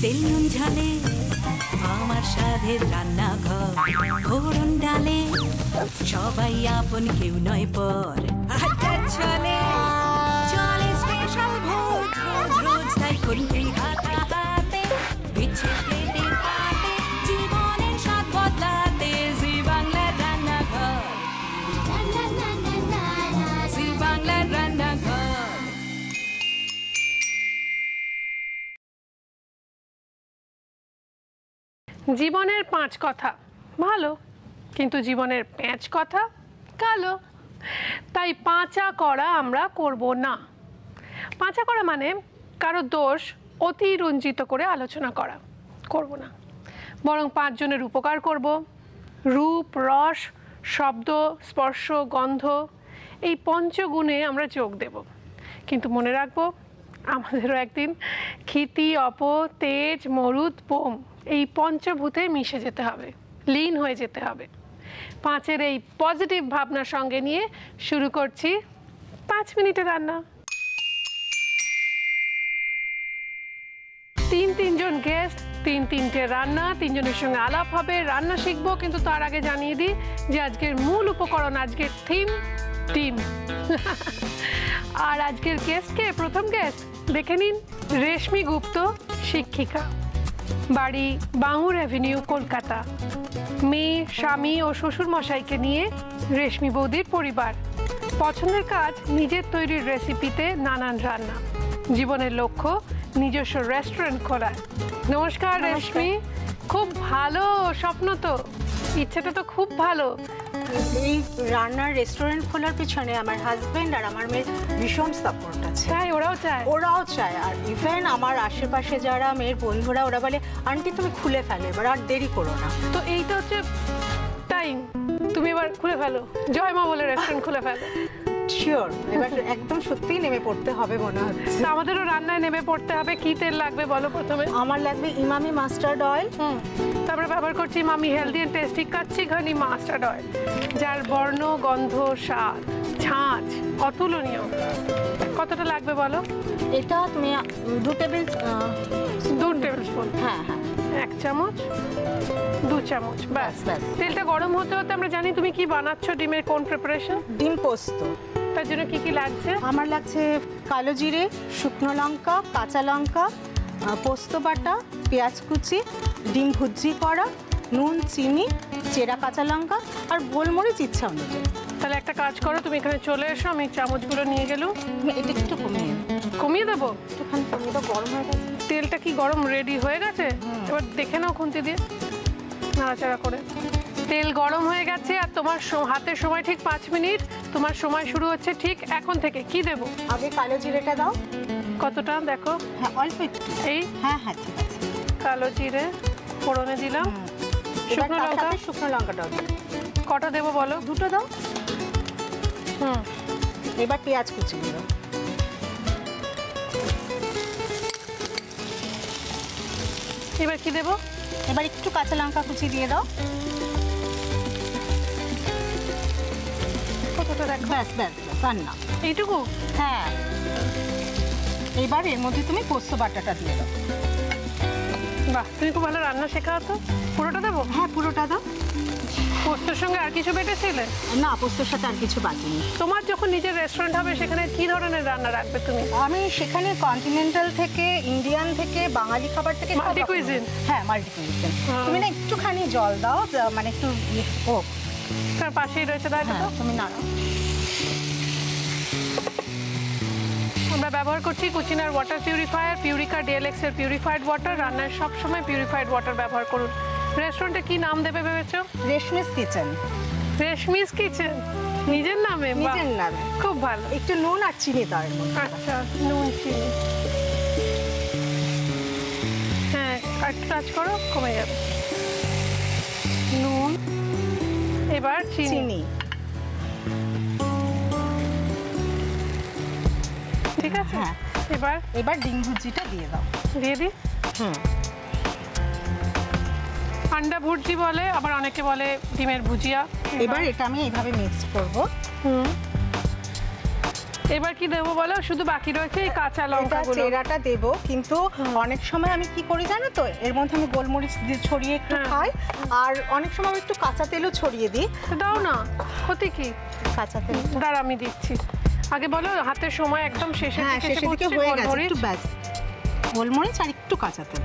তেল নুন ঝালে আমার সাধের রান্নাঘর, ফোড়ন ডালে সবাই আপন কেউ নয় পর। ছলে, চলে স্পেশাল ভোজ রোজ রোজ তাই হাতা হাতে বিচ্ছে জীবনের পাঁচ কথা। ভালো, কিন্তু জীবনের প্যাঁচ কথা কালো। তাই পাঁচা করা আমরা করব না। পাঁচা করা মানে কারও দোষ অতিরঞ্জিত করে আলোচনা করা, করব না। বরং পাঁচজনের উপকার করব। রূপ, রস, শব্দ, স্পর্শ, গন্ধ, এই পঞ্চগুণে আমরা যোগ দেব। কিন্তু মনে রাখব আমাদেরও একদিন ক্ষিতি, অপ, তেজ, মরুদ পোম এই পঞ্চভূতে মিশে যেতে হবে, লীন হয়ে যেতে হবে। পাঁচের এই পজিটিভ ভাবনার সঙ্গে নিয়ে শুরু করছি পাঁচ মিনিটের রান্না। তিন তিনজন গেস্ট তিন তিনটে রান্না, তিনজনের সঙ্গে আলাপ হবে, রান্না শিখব, কিন্তু তার আগে জানিয়ে দিই যে আজকের মূল উপকরণ, আজকের থিম টিম আর আজকের গেস্টকে প্রথম গেস্ট দেখে নিন রেশমি গুপ্ত শিক্ষিকা। বাড়ি বাঙুর অ্যাভিনিউ কলকাতা। মেয়ে স্বামী ও শ্বশুর মশাইকে নিয়ে রেশমি বৌদির পরিবার। পছন্দের কাজ নিজের তৈরির রেসিপিতে নানান রান্না। জীবনের লক্ষ্য নিজস্ব রেস্টুরেন্ট খোলা। নমস্কার রেশমি। খুব ভালো স্বপ্ন তো। ইচ্ছেটা তো খুব ভালো। এই রান্নার রেস্টুরেন্ট খোলার পিছনে আমার হাজবেন্ড আর আমার মেয়ের ভীষণ সাপোর্ট আছে। তাই ওরাও চায়। ওরাও চায়। আর ইভেন আমার আশেপাশে যারা মেয়ের বন্ধুরা ওরা বলে আন্টি তুমি খুলে ফেলে এবার আর দেরি করো না। তো এইটা হচ্ছে টাইম তুমি এবার খুলে ফেলো। জয় মা বলে রেস্টুরেন্ট খুলে ফেলো। শিওর এবার একদম সত্যিই নেমে পড়তে হবে মনে হচ্ছে। আমাদেরও রান্নায় নেমে পড়তে হবে কি তেল লাগবে বলো প্রথমে? আমার লাগবে ইমামি মাস্টার্ড অয়েল। হুম তারপরে ব্যবহার করছি মামি healthy and tasty kachi ghani mustard oil যার বর্ণ গন্ধ স্বাদ ঝাঁঝ অতুলনীয়। কতটা লাগবে বলো? এটা তুমি দু টেবিল দু টেবিল স্পুন। হ্যাঁ হ্যাঁ। এক চামচ দু চামচ ব্যাস। ব্যাস। তেলটা গরম হতে হতে আমরা জানি তুমি কি বানাচ্ছ ডিমের কোন প্রিপারেশন ডিম পোস্ত। তার জন্য কি কি লাগছে? আমার লাগছে কালো জিরে শুকনো লঙ্কা কাঁচা লঙ্কা পোস্ত বাটা পেঁয়াজ কুচি ডিম ভুজি করা নুন চিনি চেরা কাঁচা লঙ্কা আর গোলমরিচ ইচ্ছা অনুযায়ী। তাহলে একটা কাজ করো তুমি এখানে চলে এসো আমি চামচগুলো নিয়ে গেলুম। তুমি এটা একটু কমিয়ে কমিয়ে দেবো? একটুখানি কমিয়ে দাও গরম হয়ে গেছে। তেলটা কি গরম রেডি হয়ে গেছে? এবার দেখে নাও খুন্তি দিয়ে নাড়াচাড়া করে। তেল গরম হয়ে গেছে আর তোমার স- হাতে সময় ঠিক পাঁচ মিনিট। তোমার সময় শুরু হচ্ছে ঠিক এখন থেকে। কি দেব? আগে কালো জিরেটা দাও। কতটা? দেখো। হ্যাঁ অল্প এই? হ্যাঁ হ্যাঁ ঠিক আছে। কালো জিরে ফোড়নে দিলাম। শুকনো লঙ্কা? শুকনো লঙ্কাটাও দাও। কটা দেবো বলো? দুটো দাও। হুম। এবার পেঁয়াজ কুচি দিও এবার কি দেবো? এবার একটু কাঁচা লঙ্কা কুচি দিয়ে দাও। ব্যাস ব্যাস ব্যাস আর না। এইটুকু? হ্যাঁ। এবার এর মধ্যে তুমি পোস্ত বাটাটা দিয়ে দাও। বাহ তুমি খুব ভালো রান্না শেখাও তো। পুরোটা দেবো? হ্যাঁ পুরোটা দাও। পোস্তর সঙ্গে আর কিছু বেটেছিলে? না পোস্তর সাথে আর কিছু বাকিনি তোমার যখন নিজের রেস্টুরেন্ট হবে সেখানে কি ধরনের রান্না রাখবে তুমি? আমি সেখানে কন্টিনেন্টাল থেকে ইন্ডিয়ান থেকে বাঙালি খাবার থেকে রকমের- cuisine? হ্যাঁ মাল্টি কুইজিন। তুমি না একটুখানি জল দাও মানে একটু ও। তার পাশেই রয়েছে তাই হ্যাঁ তুমি নাড়াও। আমরা ব্যবহার করছি কুচিনার ওয়াটার পিউরিফায়ার পিউরিকা ডিএলএক্স এর পিউরিফাইড ওয়াটার রান্নার সব সময় পিউরিফাইড ওয়াটার ব্যবহার করুন। রেস্টুরেন্টে কি নাম দেবে ভেবেছো? রেশমিস কিচেন রেশমিস কিচেন নিজের নামে? নিজের নামে। খুব ভালো। একটু নুন আর চিনি দাও আচ্ছা নুন চিনি। হ্যাঁ একটু টাচ করো কমে যাবে। নুন এবার চিনি। ঠিক আছে? হ্যাঁ। এবার? এবার ডিম ভুজিটা দিয়ে দাও। দিয়ে দিই? হুম। আন্ডা ভুর্জি বলে আবার অনেকে বলে ডিমের ভুজিয়া। এবার এটা আমি এইভাবে মিক্স করব। হুম। এবার কি দেবো বলো? শুধু বাকি রয়েছে এই কাঁচা লঙ্কাগুলো। চেরাটা দেব কিন্তু অনেক সময় আমি কি করি জানো তো? এর মধ্যে আমি গোলমরিচ দিয়ে ছড়িয়ে একটু হ্যাঁ। খাই আর অনেক সময় আমি একটু কাঁচা তেলও ছড়িয়ে দিই। দাও না ক্ষতি কি? কাঁচা তেল। দাঁড়া আমি দিচ্ছি। আগে বলো হাতের সময় একদম শেষের হ্যাঁ শেষের দিকে হয়ে গেছে একটু ব্যাস। গোলমরিচ আর একটু কাঁচা তেল।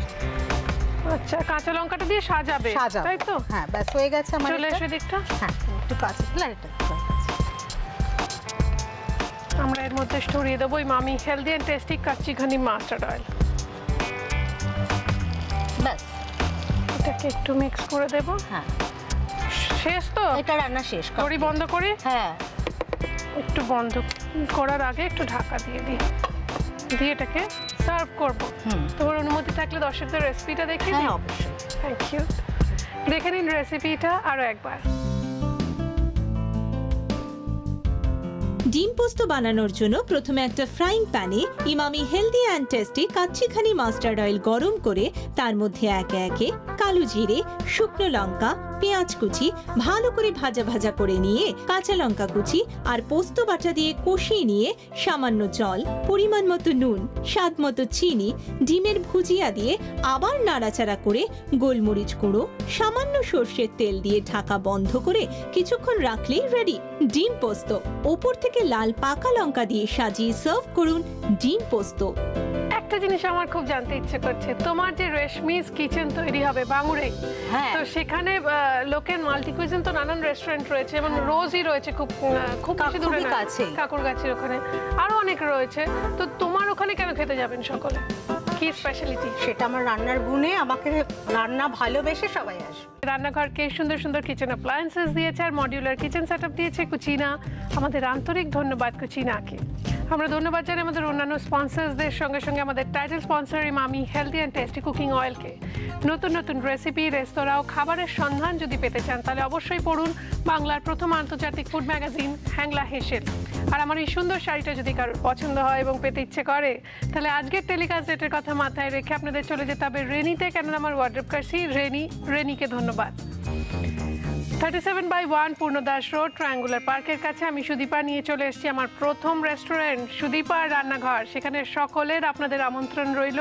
আচ্ছা কাঁচা লঙ্কাটা দিয়ে সাজাবে সাজা তাই তো? হ্যাঁ ব্যাস হয়ে গেছে আমার চলে এসে দিকটা হ্যাঁ একটু কাঁচা তেল আর এটা আমরা এর মধ্যে ছড়িয়ে দেবো ওই মামি healthy and tasty kachchi ghani mustard oil ব্যাস। এটাকে একটু মিক্স করে দেবো। হ্যাঁ। শেষ তো? এটা রান্না শেষ কর বন্ধ করি? হ্যাঁ। একটু বন্ধ করার আগে একটু ঢাকা দিয়ে দিই। দিয়ে এটাকে সার্ভ করব। তোমার অনুমতি থাকলে দর্শকদের রেসিপিটা দেখে হ্যাঁ অবশ্যই। থ্যাংক ইউ দেখে নিন রেসিপিটা আরও একবার। ডিম পোস্ত বানানোর জন্য প্রথমে একটা ফ্রাইং প্যানে Emami healthy and tasty Kachi Ghani mustard oil গরম করে তার মধ্যে একে একে কালো জিরে শুকনো লঙ্কা, পেঁয়াজ কুচি, ভালো করে ভাজা ভাজা করে নিয়ে কাঁচা লঙ্কা কুচি আর পোস্ত বাটা দিয়ে কষিয়ে নিয়ে সামান্য জল, পরিমাণ মতো নুন, স্বাদ মতো চিনি, ডিমের ভুজিয়া দিয়ে আবার নাড়াচাড়া করে গোলমরিচ গুঁড়ো, সামান্য সর্ষের তেল দিয়ে ঢাকা বন্ধ করে কিছুক্ষণ রাখলেই রেডি ডিম পোস্ত। ওপর থেকে লাল পাকা লঙ্কা দিয়ে সাজিয়ে সার্ভ করুন ডিম পোস্ত। একটা জিনিস আমার খুব জানতে ইচ্ছে করছে। তোমার যে রেশমিস কিচেন তৈরি হবে বাঙুরে হ্যাঁ। তো সেখানে লোকের মাল্টি কুইজিন তো নানান রেস্টুরেন্ট রয়েছে এবং রোজই রয়েছে খুব খুব বেশি দূরে না কাকুর গাছের ওখানে। আরও অনেক রয়েছে। তো তোমার ওখানে কেন খেতে যাবেন সকলে? কি স্পেশালিটি সেটা আমার রান্নার গুণে আমাকে রান্না ভালোবেসে সবাই আসবে। রান্নাঘরকে সুন্দর সুন্দর কিচেন অ্যাপ্লায়েন্সেস দিয়েছে আর মডিউলার কিচেন সেটআপ দিয়েছে কুচিনা। আমাদের আন্তরিক ধন্যবাদ কুচিনাকে। আমরা ধন্যবাদ জানাই আমাদের অন্যান্য স্পন্সার্সদের সঙ্গে সঙ্গে আমাদের title sponsor Emami healthy and tasty cooking অয়েলকে নতুন নতুন রেসিপি রেস্তোরাঁ ও খাবারের সন্ধান যদি পেতে চান, তাহলে অবশ্যই পড়ুন বাংলার প্রথম আন্তর্জাতিক ফুড ম্যাগাজিন হ্যাংলা হেসেল। আর আমার এই সুন্দর শাড়িটা যদি কারোর পছন্দ হয় এবং পেতে ইচ্ছে করে, তাহলে আজকের টেলিকাস্ট ডেটের কথা মাথায় রেখে আপনাদের চলে যেতে হবে রেনিতে, কেননা আমার ওয়ার্ড্রপ কাশি রেনি, রেনিকে ধন্যবাদ। Thirty seven by one Purnadas road triangular পার্কের কাছে আমি সুদীপা নিয়ে চলে এসেছি আমার প্রথম রেস্টুরেন্ট সুদীপার রান্নাঘর। সেখানে সকলের আপনাদের আমন্ত্রণ রইল।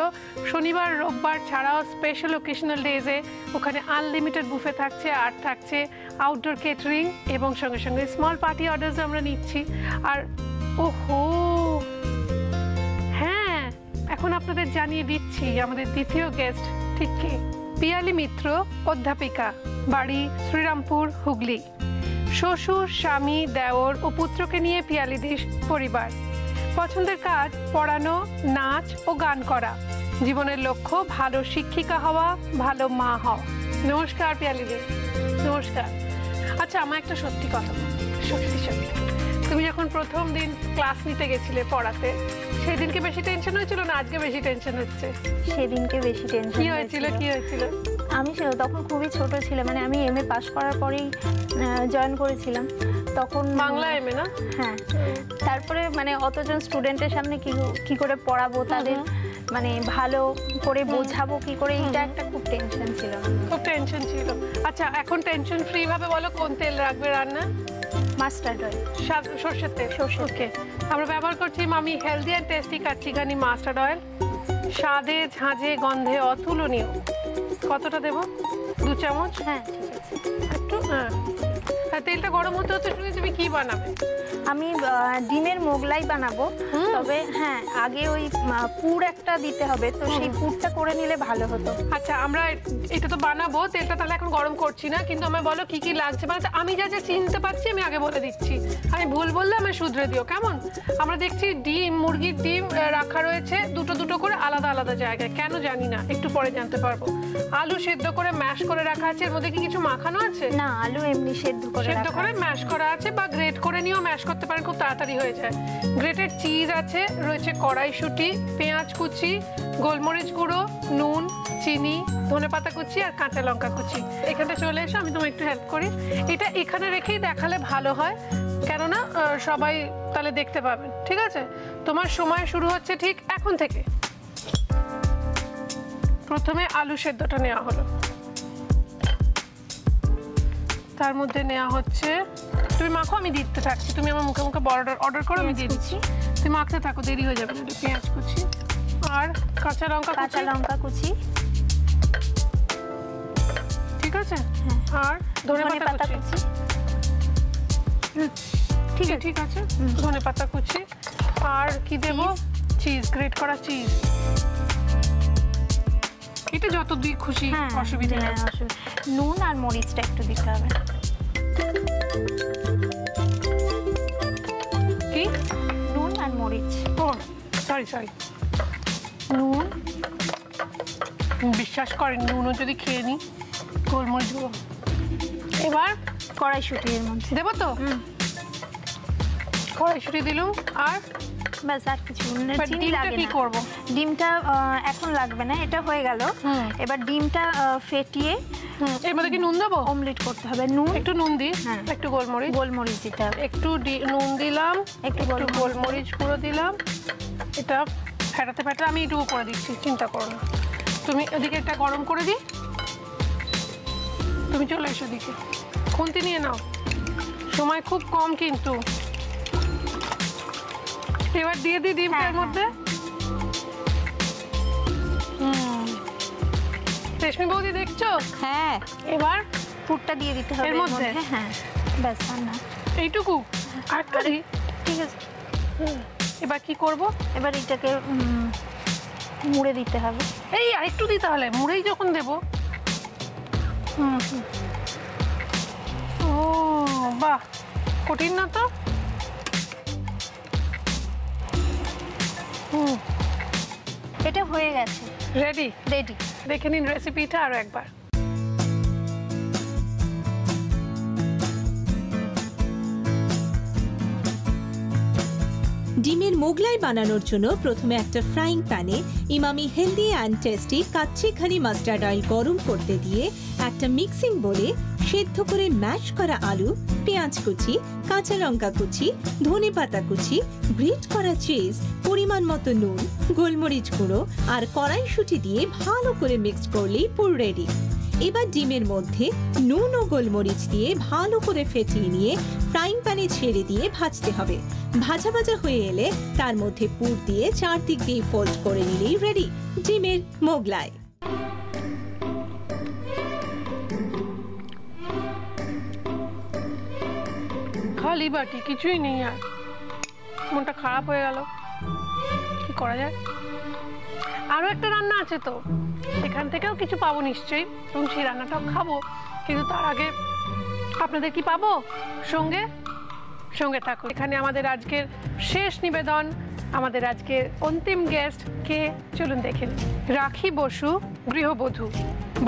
শনিবার, রোববার ছাড়াও স্পেশাল ওকেশনাল ডেজে ওখানে আনলিমিটেড বুফে থাকছে, আর থাকছে আউটডোর কেটারিং এবং সঙ্গে সঙ্গে স্মল পার্টি অর্ডার্স আমরা নিচ্ছি। আর ওহো! হ্যাঁ এখন আপনাদের জানিয়ে দিচ্ছি, আমাদের দ্বিতীয় গেস্ট ঠিক কি? পিয়ালি মিত্র, অধ্যাপিকা। বাড়ি শ্রীরামপুর, হুগলি। শ্বশুর, স্বামী, দেওর ও পুত্রকে নিয়ে পিয়ালিদির পরিবার। পছন্দের কাজ পড়ানো, নাচ ও গান করা। জীবনের লক্ষ্য ভালো শিক্ষিকা হওয়া, ভালো মা হওয়া। নমস্কার পিয়ালিদি। নমস্কার। আচ্ছা আমার একটা সত্যি কথা। সত্যি সত্যি। তুমি যখন প্রথম দিন ক্লাস নিতে গেছিলে পড়াতে সেদিনকে বেশি টেনশন হয়েছিল না আজকে বেশি টেনশন হচ্ছে? সেদিনকে বেশি টেনশন কি হয়েছিল কি হয়েছিল? আমি তখন খুবই ছোট ছিলাম মানে আমি এমএ পাশ করার পরেই জয়েন করেছিলাম। তখন বাংলা এমএ না? হ্যাঁ। তারপরে মানে অতজন স্টুডেন্টের সামনে কি কি করে পড়াবো তাদের মানে ভালো করে বোঝাবো কি করে এটা একটা খুব টেনশন ছিল। খুব টেনশন ছিল। আচ্ছা এখন টেনশন ফ্রি ভাবে বলো কোন তেল রাখবে রান্না মাস্টার্ড অয়েল সর্ষের তেল। ওকে। আমরা ব্যবহার করছি মামি healthy and tasty kachi ghani mustard oil. স্বাদে ঝাঁঝে গন্ধে অতুলনীয়। কতটা দেবো? দু চামচ? হ্যাঁ ঠিক আছে। একটু? হ্যাঁ। তেলটা গরম হতে হতে শুনে তুমি কী বানাবে? আমি ডিমের মোগলাই বানাবো। তবে হ্যাঁ আগে ওই পুর একটা দিতে হবে। তো সেই পুরটা করে নিলে ভালো হতো। আচ্ছা আমরা এটা তো বানাবো তেলটা তাহলে এখন গরম করছি না। কিন্তু আমায় বলো কি কি লাগছে? মানে আমি যা যা চিনতে পারছি আমি আগে বলে দিচ্ছি। আমি ভুল বললে আমি শুধরে দিও কেমন? আমরা দেখছি ডিম মুরগির ডিম রাখা রয়েছে দুটো দুটো করে আলাদা আলাদা জায়গায়। কেন জানি না একটু পরে জানতে পারব। আলু সেদ্ধ করে ম্যাশ করে রাখা আছে এর মধ্যে কি কিছু মাখানো আছে? না আলু এমনি সেদ্ধ করে সেদ্ধ করে ম্যাশ করা আছে বা গ্রেট করে নিয়েও ম্যাশ করতে পারেন, খুব তাড়াতাড়ি হয়ে যায়। গ্রেটেড চিজ আছে, রয়েছে কড়াইশুঁটি, পেঁয়াজ কুচি, গোলমরিচ গুঁড়ো, নুন, চিনি, ধনেপাতা কুচি আর কাঁচা লঙ্কা কুচি। এখানে চলে এসো, আমি তোমায় একটু হেল্প করি। এটা এখানে রেখেই দেখালে ভালো হয়, কেননা সবাই তাহলে দেখতে পাবেন, ঠিক আছে? তোমার সময় শুরু হচ্ছে ঠিক এখন থেকে। প্রথমে আলু সেদ্ধটা নেওয়া হলো। তার মধ্যে নেওয়া হচ্ছে তুমি মাখো আমি দিতে থাকছি। তুমি আমার মুখে মুখে অর্ডার অর্ডার করো আমি দিয়ে দিচ্ছি। তুমি মাখতে থাকো দেরি হয়ে যাবে একটু পেঁয়াজ কুচি। আর কাঁচা লঙ্কা কাঁচা? লঙ্কা কুচি। ঠিক আছে? আর ধনে পাতা কুচি? ঠিক আছে। ঠিক আছে। ধনে পাতা কুচি। আর কি দেবো? চিজ গ্রেট করা চিজ এটা যত দুই খুশি হ্যাঁ অসুবিধা হ্যাঁ, নেই। নুন আর মরিচটা একটু দিতে হবে। কি? নুন আর মরিচ। ও সরি সরি নুন। বিশ্বাস করেন নুনও যদি খেয়ে নিই গোলমরিচ গুঁড়ো। এবার কড়াইশুঁটি এর মধ্যে। দেবো তো? কড়াইশুটি দিলুম আর ব্যাস আর কিছু চিনি ডিমটা লাগে কি করব? ডিমটা এখন লাগবে না এটা হয়ে গেল। এবার ডিমটা ফেটিয়ে এর মধ্যে কি নুন দেবো? অমলেট করতে হবে। নুন? একটু নুন দিই হ্যাঁ। একটু গোলমরিচ। গোলমরিচ দিতে হবে। একটু নুন দিলাম একটু গোলমরিচ। গোলমরিচ গুঁড়ো দিলাম। এটা ফেটাতে ফেটাতে আমি এটুকু করে দিচ্ছি চিন্তা করো না। তুমি ওদিকে এটা গরম করে দিই। তুমি চলে এসো দিকে খুন্তি নিয়ে নাও। সময় খুব কম কিন্তু। এবার দিয়ে দিই ডিমটার হ্যাঁ, মধ্যে? রেশমি বৌদি দেখছ? হ্যাঁ। এবার পুরটা দিয়ে দিতে হবে এর মধ্যে? হ্যাঁ। ব্যাস না। এইটুকু? আর ঠিক আছে। এবার কি করব? এবার এটাকে মুড়ে দিতে হবে। এই আরেকটু দিই তাহলে মুড়েই যখন দেব। ও বাহ কঠিন না তো? হুম। এটা হয়ে গেছে। রেডি রেডি দেখে নিন রেসিপিটা আরও একবার। ডিমের মোগলাই বানানোর জন্য প্রথমে একটা ফ্রাইং প্যানে Emami healthy and tasty Kachi Ghani mustard oil গরম করতে দিয়ে একটা মিক্সিং বলে সেদ্ধ করে ম্যাশ করা আলু পেঁয়াজ কুচি কাঁচা লঙ্কা কুচি ধনে পাতা কুচি গ্রেট করা চিজ পরিমাণ মতো নুন, গোলমরিচ গুঁড়ো আর কড়াইশুঁটি দিয়ে ভালো করে মিক্স করলেই পুর রেডি এবার ডিমের মধ্যে নুন ও গোলমরিচ দিয়ে ভালো করে ফেটিয়ে নিয়ে ফ্রাইং প্যানে ছেড়ে দিয়ে ভাজতে হবে। ভাজা ভাজা হয়ে এলে তার মধ্যে পুর দিয়ে চারদিক দিয়ে ফোল্ড করে নিলেই রেডি ডিমের মোগলাই। খালি বাটি, কিছুই নেই আর। মনটা খারাপ হয়ে গেল। করা যায়। আরও একটা রান্না আছে তো। সেখান থেকেও কিছু পাবো নিশ্চয়ই, এবং সেই রান্নাটাও খাব। কিন্তু তার আগে আপনাদের কি পাবো? সঙ্গে সঙ্গে থাকো এখানে আমাদের আজকের শেষ নিবেদন, আমাদের আজকের অন্তিম গেস্ট কে? চলুন দেখে নিই। রাখি বসু, গৃহবধূ।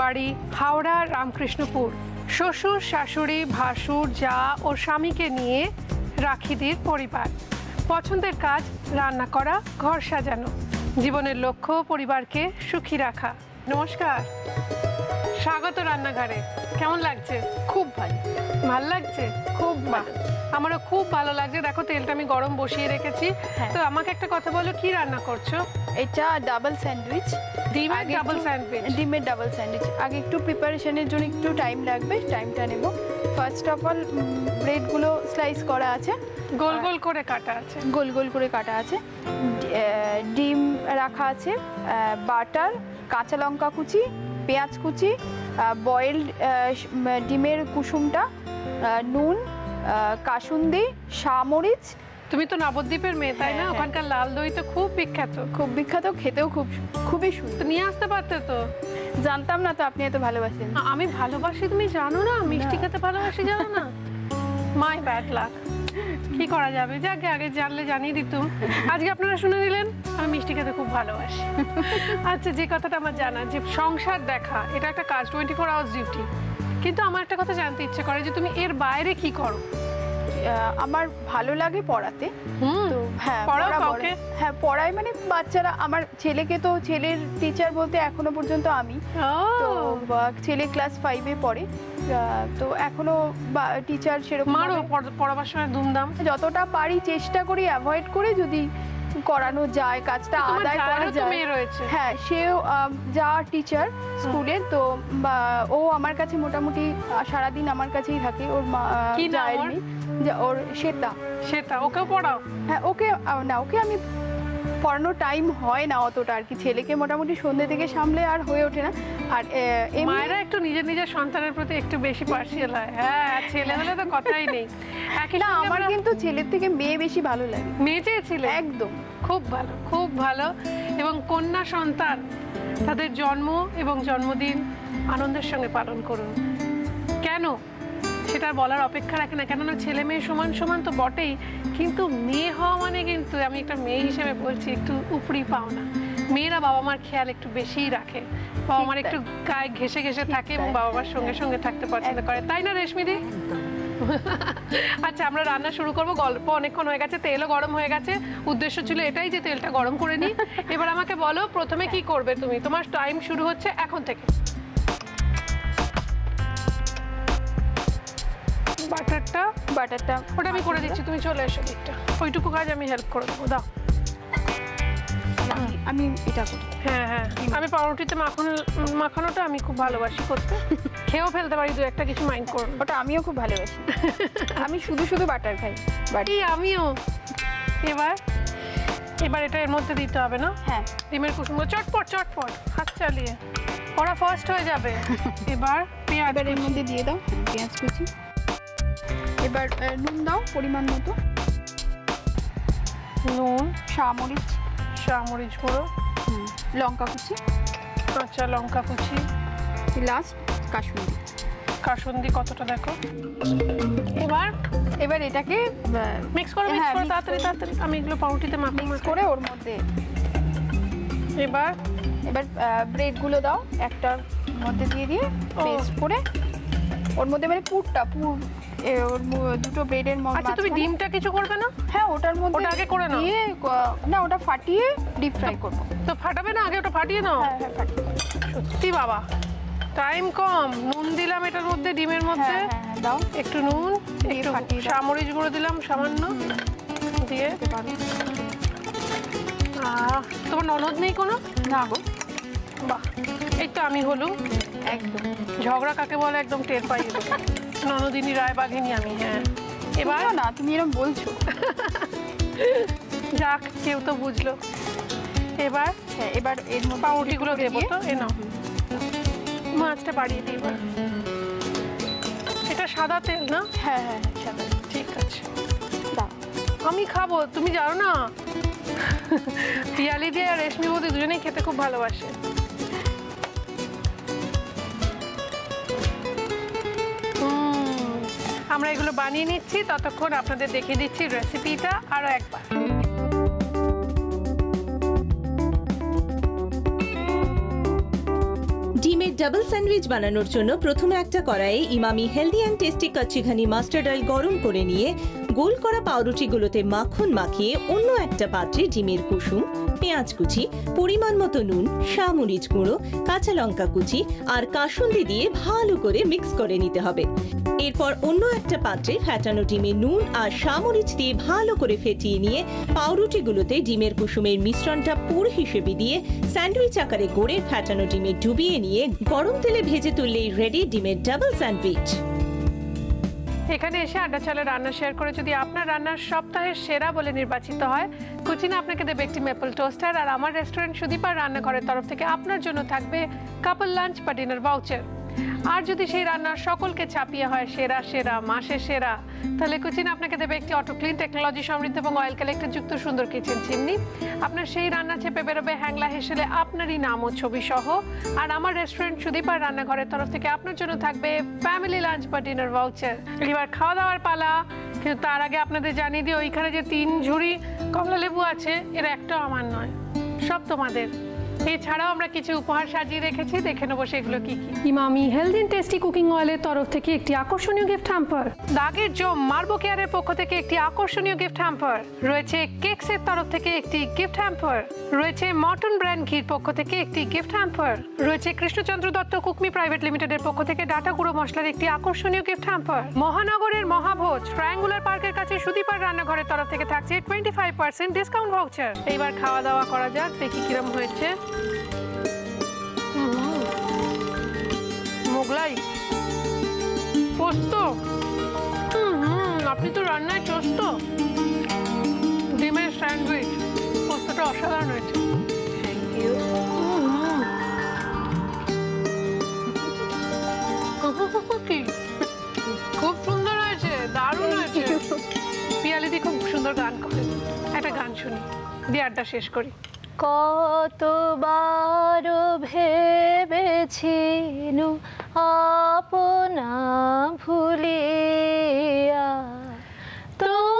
বাড়ি হাওড়া, রামকৃষ্ণপুর। শ্বশুর, শাশুড়ি, ভাসুর, যা ও স্বামীকে নিয়ে রাখিদির পরিবার। পছন্দের কাজ রান্না করা ঘর সাজানো। জীবনের লক্ষ্য পরিবারকে সুখী রাখা। নমস্কার। স্বাগত রান্নাঘরে। কেমন লাগছে? খুব ভালো। ভালো লাগছে? খুব ভালো। আমারও খুব ভালো লাগছে। দেখো তেলটা আমি গরম বসিয়ে রেখেছি। হ্যাঁ। তো আমাকে একটা কথা বলো কি রান্না করছ? এটা ডাবল স্যান্ডউইচ। ডিমের ডাবল স্যান্ডউইচ। ডিমের ডাবল স্যান্ডউইচ। আগে একটু প্রিপারেশনের জন্য একটু টাইম লাগবে। টাইমটা নেব। ফার্স্ট অফ অল ব্রেডগুলো স্লাইস করা আছে। গোল গোল করে কাটা আছে। গোল গোল করে কাটা আছে। ডিম রাখা আছে বাটার কাঁচা লঙ্কা কুচি পেঁয়াজ কুচি বয়েলড ডিমের কুসুমটা নুন কাসুন্দি শামরিচ তুমি তো নবদ্বীপের মেয়ে তাই না? হ্যাঁ, হ্যাঁ। ওখানকার লাল দই তো খুব বিখ্যাত। খুব বিখ্যাত খেতেও খুব খুবই সুন্দর। নিয়ে আসতে পারতে তো? জানতাম না তো আপনি এত ভালোবাসেন। আমি ভালোবাসি তুমি জানো না? মিষ্টি খেতে ভালোবাসি জানো না? My bad luck. কি করা যাবে? যাকে আগে জানলে জানিয়ে দিতুম। আজকে আপনারা শুনে নিলেন আমি মিষ্টি খেতে খুব ভালোবাসি। আচ্ছা যে কথাটা আমার জানা যে সংসার দেখা এটা একটা কাজ টোয়েন্টি ফোর আওয়ার্স ডিউটি কিন্তু আমার একটা কথা জানতে ইচ্ছে করে যে তুমি এর বাইরে কি করো? আমার ভালো লাগে পড়াতে। তো হ্যাঁ। হ্যাঁ পড়াই মানে বাচ্চারা আমার ছেলেকে তো ছেলের টিচার বলতে এখনও পর্যন্ত আমি। তো ছেলে ক্লাস ফাইভে পড়ে। তো এখনও টিচার সেরকম পড়াবার সময় ধুমধাম। যতটা পারি চেষ্টা করি অ্যাভয়েড করে যদি করানো যায় কাজটা আদায় করা যায়। হ্যাঁ সেও যা টিচার স্কুলে তো ও আমার কাছে মোটামুটি সারাদিন আমার কাছেই থাকে। ওর মা ওর? শ্বেতা। শ্বেতা সেটা ওকেও পড়াও? হ্যাঁ ওকে না ওকে আমি পড়ানোর টাইম হয় না অতটা আর কি। ছেলেকে মোটামুটি সন্ধ্যে থেকে সামলে আর হয়ে ওঠে না। আর মায়েরা একটু নিজের নিজের সন্তানের প্রতি একটু বেশি পার্সিয়াল হয়। হ্যাঁ ছেলে হলে তো কথাই নেই। না আমার আমরা- কিন্তু ছেলের থেকে মেয়ে বেশি ভালো লাগে। মেয়ে চেয়েছিলে একদম। খুব ভালো খুব ভালো। এবং কন্যা সন্তান তাদের জন্ম এবং জন্মদিন আনন্দের সঙ্গে পালন করুন। কেন? সেটা বলার অপেক্ষা রাখে না। কেননা ছেলে মেয়ে সমান সমান তো বটেই। কিন্তু মেয়ে হওয়া মানে কিন্তু আমি একটা মেয়ে হিসেবে বলছি একটু উপরি পাওনা। মেয়েরা বাবা মার খেয়াল একটু বেশিই রাখে। বাবা মার একটু গায়ে ঘেসে ঘেসে থাকে এবং বাবা মার সঙ্গে সঙ্গে থাকতে পছন্দ করে। তাই না রেশমিদি? আচ্ছা আমরা রান্না শুরু করব। গল্প অনেকক্ষণ হয়ে গেছে তেলও গরম হয়ে গেছে। উদ্দেশ্য ছিল এটাই যে তেলটা গরম করে নিই। এবার আমাকে বলো প্রথমে কি করবে তুমি? তোমার টাইম শুরু হচ্ছে এখন থেকে। বাটারটা বাটারটা ওটা আমি করে দিচ্ছি তুমি চলে এসো দিকটা। ওইটুকু কাজ আমি হেল্প করে দেবো দাও। আমি- এটা করি। হ্যাঁ হ্যাঁ। আমি পাউরুটিতে মাখন মাখানোটা আমি খুব ভালোবাসি করতে। খেয়েও ফেলতে পারি দু একটা কিছু মাইন্ড করো। না। ওটা আমিও খুব ভালোবাসি। আমি শুধু শুধু বাটার খাই বাট আমিও। এবার এবার এটা এর মধ্যে দিতে হবে না? হ্যাঁ। ডিমের কুসুম চটপট চটপট হাত চালিয়ে। ওরা ফার্স্ট হয়ে যাবে। এবার পেঁয়াজ এর মধ্যে দিয়ে দাও পেঁয়াজ কুচি। এবার নুন দাও পরিমাণ মতো। নুন শামরিচ চামরিচ গুঁড়ো। লঙ্কা কুচি। কাঁচা লঙ্কা কুচি। লাস্ট কাশ্মীরি। কাসুন্দি কতটা দেখো? এবার এবার এটাকে মিক্স করো মিক্স হ্যাঁ, তাড়াতাড়ি তাড়াতাড়ি। আমি এগুলো পাউরুটিতে মাখি করে ওর মধ্যে। এবার? এবার ব্রেডগুলো দাও একটার মধ্যে দিয়ে দিয়ে পেস্ট করে ওর মধ্যে মানে পুরটা পুর ওর দুটো ব্রেডের আচ্ছা তুমি ডিমটা কিছু করবে না? হ্যাঁ ওটার মধ্যে ওটা আগে করে নাও। দিয়ে না ওটা ফাটিয়ে ডিপ ফ্রাই করব। তো ফাটাবে না? আগে ওটা ফাটিয়ে নাও। হ্যাঁ হ্যাঁ ফাটিয়ে সত্যি বাবা। টাইম কম। নুন দিলাম এটার মধ্যে ডিমের মধ্যে। হ্যাঁ হ্যাঁ হ্যাঁ দাও। একটু নুন একটু। সামরিচ গুঁড়ো দিলাম সামান্য। দিয়ে। তোমার ননদ নেই কোনো? না গো। বাহ এই তো আমি হলুম। একদম। ঝগড়া কাকে বলে একদম টের পাই ননদিনী রায় বাঘিনী আমি হ্যাঁ। এবার না তুমি এরকম বলছো। যাক কেউ তো বুঝলো। এবার হ্যাঁ এবার এর পাউরুটিগুলো দেবো তো এ নাও। মাছটা বাড়িয়ে দিই এবার। এটা সাদা তেল না? হ্যাঁ হ্যাঁ হ্যাঁ সাদা। ঠিক আছে। আমি খাব তুমি জানো না? পিয়ালি দিয়ে আর রেশমি বৌদি দুজনেই খেতে খুব ভালোবাসে। আমরা এগুলো বানিয়ে নিচ্ছি। ততক্ষণ আপনাদের দেখিয়ে দিচ্ছি রেসিপিটা আরও একবার। ডিমের ডাবল স্যান্ডউইচ বানানোর জন্য প্রথমে একটা কড়াইয়ে Emami healthy and tasty Kachi Ghani mustard oil গরম করে নিয়ে গোল করা পাউরুটিগুলোতে মাখন মাখিয়ে অন্য একটা পাত্রে ডিমের কুসুম, পেঁয়াজ কুচি, পরিমাণ মতো নুন সামরিচ গুঁড়ো, কাঁচা লঙ্কা কুচি আর কাসুন্দি দিয়ে ভালো করে মিক্স করে নিতে হবে। এরপর অন্য একটা পাত্রে ফ্যাটানো ডিমে নুন আর সামরিচ দিয়ে ভালো করে ফেটিয়ে নিয়ে পাউরুটিগুলোতে ডিমের কুসুমের মিশ্রণটা পুর হিসেবে দিয়ে স্যান্ডউইচ আকারে গড়ে ফ্যাটানো ডিমে ডুবিয়ে নিয়ে গরম তেলে ভেজে তুললেই রেডি ডিমের ডাবল স্যান্ডউইচ এখানে এসে আড্ডা চালে রান্না শেয়ার করে যদি আপনার রান্নার সপ্তাহের সেরা বলে নির্বাচিত হয়, কুচিনা আপনাকে দেবে একটি মেপল টোস্টার আর আমার রেস্টুরেন্ট সুদীপার রান্নাঘরের তরফ থেকে আপনার জন্য থাকবে কাপল লাঞ্চ বা ডিনার ভাউচার আর যদি সেই রান্নার সকলকে ছাপিয়ে হয় সেরা সেরা, মাসে সেরা, তাহলে কুচিন আপনাকে দেবে একটি অটো ক্লিন টেকনোলজি সমৃদ্ধ এবং অয়েল কালেক্টর যুক্ত সুন্দর কিচেন চিমনি আপনার সেই রান্না চেপে বেরোবে হ্যাংলা হেসেলে আপনারই নাম ও ছবি সহ আর আমার রেস্টুরেন্ট সুদীপার রান্নাঘরের তরফ থেকে আপনার জন্য থাকবে ফ্যামিলি লাঞ্চ বা ডিনার ভাউচার এবার খাওয়া দাওয়ার পালা, কিন্তু তার আগে আপনাদের জানিয়ে দিই, ওইখানে যে তিন ঝুড়ি কমলা লেবু আছে, এর একটাও আমার নয়, সব তোমাদের। এছাড়াও আমরা কিছু উপহার সাজিয়ে রেখেছি দেখে নেব সেগুলো কি কি। Emami healthy and tasty cooking অয়েলের তরফ থেকে একটি আকর্ষণীয় গিফট হ্যাম্পার দাগের জম মার্বো কেয়ারের পক্ষ থেকে একটি আকর্ষণীয় গিফট হ্যাম্পার রয়েছে কেকসের তরফ থেকে একটি গিফট হ্যাম্পার রয়েছে মটন ব্র্যান্ড ঘির পক্ষ থেকে একটি গিফট হ্যাম্পার রয়েছে কৃষ্ণচন্দ্র দত্ত কুকমি প্রাইভেট লিমিটেডের পক্ষ থেকে ডাটা গুঁড়ো মশলার একটি আকর্ষণীয় গিফট হ্যাম্পার মহানগরের মহাভোজ ট্রায়াঙ্গুলার পার্কের কাছে সুদীপার রান্নাঘরের তরফ থেকে থাকছে twenty five percent discount voucher এইবার খাওয়া দাওয়া করা যাক দেখি কিরম হয়েছে। মোগলাই পোস্ত। হুম আপনি তো রান্নায় চোস্ত। ডিমের স্যান্ডউইচ। পোস্তটা অসাধারণ হয়েছে? খুব সুন্দর হয়েছে দারুণ হয়েছে। পিয়ালিদি খুব সুন্দর গান করে। একটা গান শুনি দিয়ে আড্ডা শেষ করি। কতবার ভেবেছিনু আপনা ভুলিয়া? তোমার